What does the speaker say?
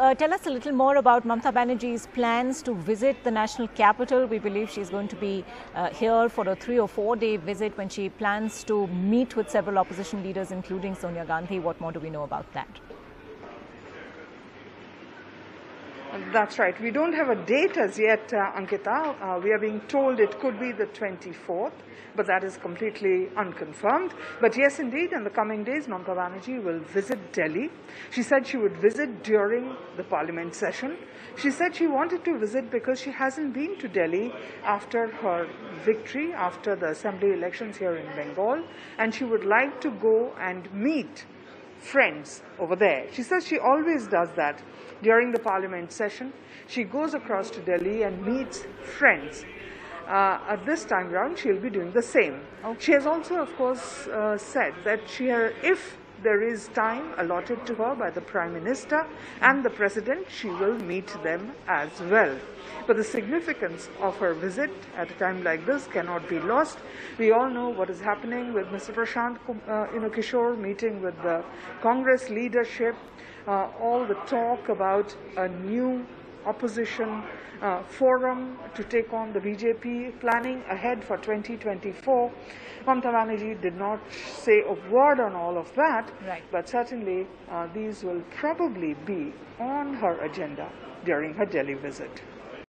uh, tell us a little more about Mamata Banerjee's plans to visit the national capital. We believe she's going to be uh, here for a three or four day visit when she plans to meet with several opposition leaders, including Sonia Gandhi. What more do we know about that? That's right. We don't have a date as yet, uh, Ankita. Uh, we are being told it could be the 24th, but that is completely unconfirmed. But yes, indeed, in the coming days, Mamata Banerjee will visit Delhi. She said she would visit during the parliament session. She said she wanted to visit because she hasn't been to Delhi after her victory, after the assembly elections here in Bengal, and she would like to go and meet friends over there. She says she always does that during the parliament session. She goes across to Delhi and meets friends. Uh, at this time round, she'll be doing the same. Okay. She has also, of course, uh, said that she, uh, if there is time allotted to her by the Prime Minister and the President, she will meet them as well. But the significance of her visit at a time like this cannot be lost. We all know what is happening with Mr. Prashant uh, meeting with the Congress leadership, uh, all the talk about a new opposition uh, forum to take on the BJP planning ahead for 2024. Mamata Banerjee did not say a word on all of that, right. but certainly uh, these will probably be on her agenda during her Delhi visit.